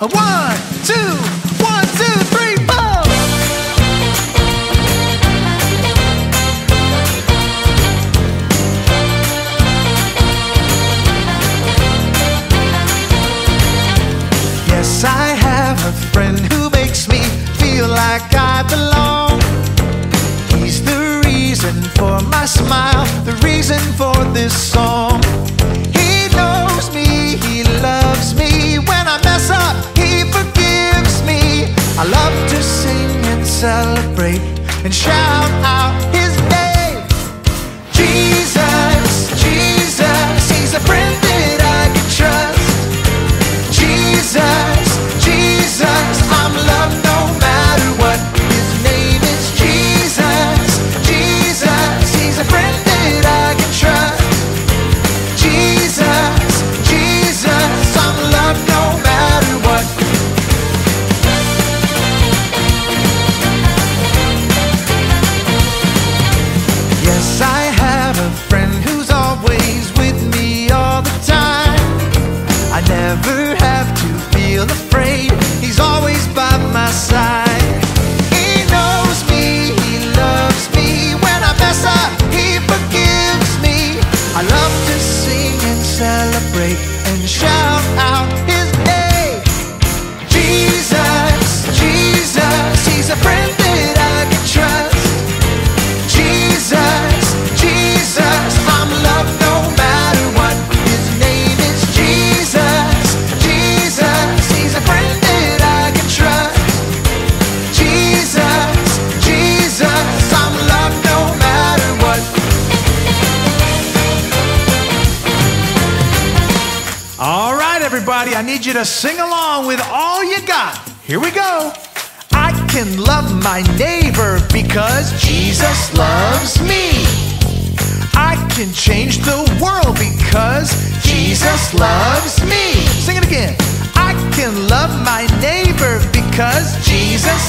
One, two, one, two, three, four. Yes, I have a friend who makes me feel like I belong. He's the reason for my smile, the reason for this song. I love to sing and celebrate and shout out Yes, I have a friend who's always with me all the time. I never have to feel afraid. He's always by my side. He knows me, he loves me. When I mess up, he forgives me. I love to sing and celebrate and shout out everybody, I need you to sing along with all you got. Here we go. I can love my neighbor because Jesus loves me. I can change the world because Jesus loves me. Sing it again. I can love my neighbor because Jesus